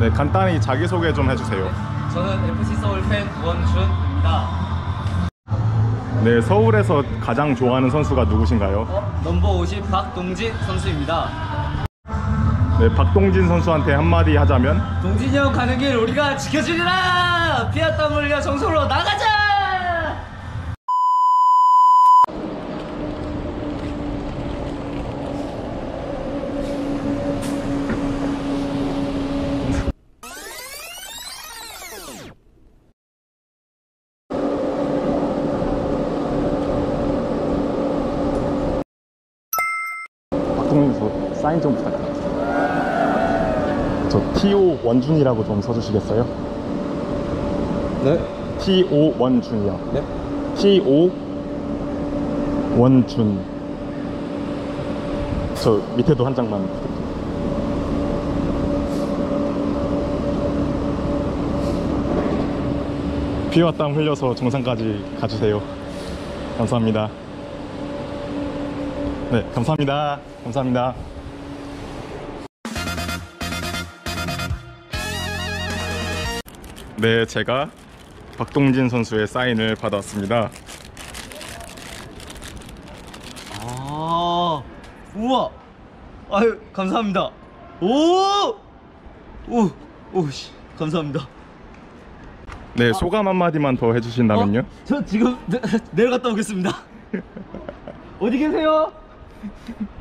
네, 간단히 자기소개 좀 해주세요. 저는 FC 서울 팬 원준입니다. 네, 서울에서 가장 좋아하는 선수가 누구신가요? 어, 넘버 50 박동진 선수입니다. 네, 박동진 선수한테 한마디 하자면 동진이 형 가는 길 우리가 지켜주리라! 피와 땀 흘려 정성으로 나가자! 선수 사인 좀 부탁드립니다. 저 TO 원준이라고 좀 써주시겠어요? 네? TO 원준이요. 네? TO 원준. 저 밑에도 한 장만 부탁드립니다. 피와 땀 흘려서 정상까지 가주세요. 감사합니다. 네, 감사합니다. 감사합니다. 네, 제가 박동진 선수의 사인을 받았습니다. 아, 우와! 아유, 감사합니다. 오! 오! 오, 씨, 감사합니다. 네, 소감 한마디만 더 해주신다면요? 어? 저 지금 내, 내려갔다 오겠습니다. 어디 계세요? ん?